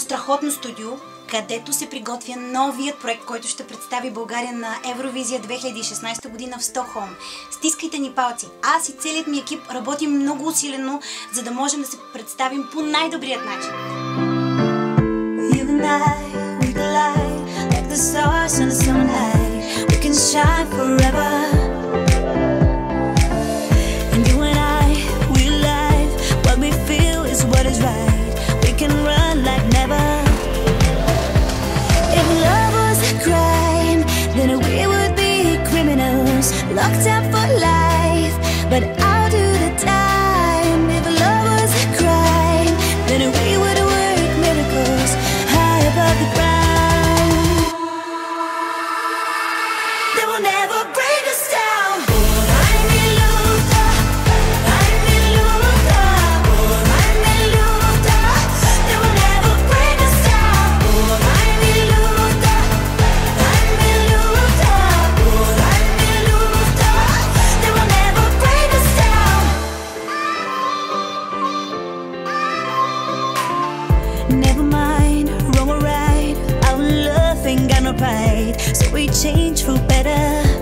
страхотно студио, където се приготвя новият проект, който ще представи България на Евровизия 2016 година в Стокхолм. Стискайте ни палци. Аз и целият ми екип работим много усилено, за да можем да се представим по най-добрият начин. Like but I Never mind, wrong or right, our love ain't got no pride, so we change for better.